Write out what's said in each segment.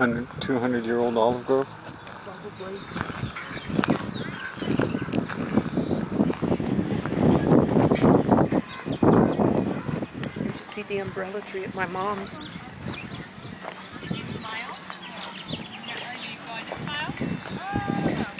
100, 200 year old olive grove? See the umbrella tree at my mom's. Did you smile? Are you going to smile? Oh,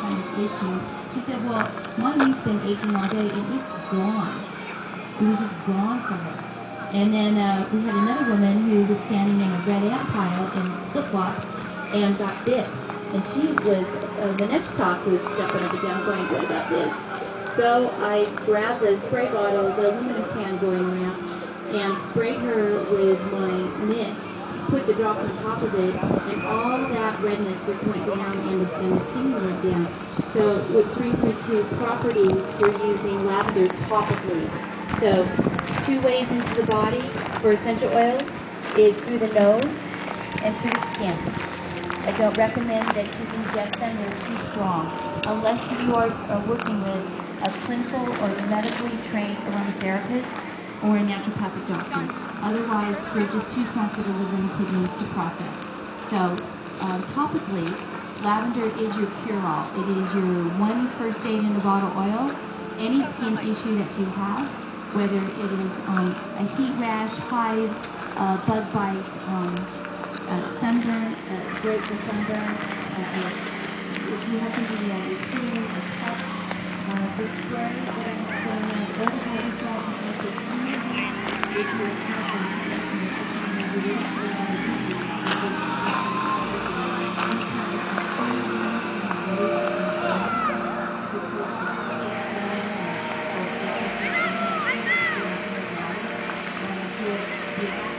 kind of issue. She said, well, my knee's been aching all day and it's gone. It was just gone from her. And then uh, we had another woman who was standing in a red ant pile in flip-flops and got bit. And she was, uh, the next talk was jumping up and down going, what about this? So I grabbed the spray bottle, the aluminum can going around, and sprayed her with my mix, put the drop on top of it, and all that redness just went down and, and the sting went down. So which brings me to properties for using lavender topically. So two ways into the body for essential oils is through the nose and through the skin. I don't recommend that you ingest them, they're too strong, unless you are, are working with a clinical or medically trained aromatherapist or a naturopathic doctor. Otherwise, they're just too strong for the liver and kidneys to process. So, um, topically, lavender is your cure-all. It is your one first aid in the bottle oil. Any skin issue that you have, whether it is um, a heat rash, hives, uh, bug bite, um, uh, sunburn, uh, break the sunburn, uh, if you have something that is cooling or cut, uh, the spray that Yeah.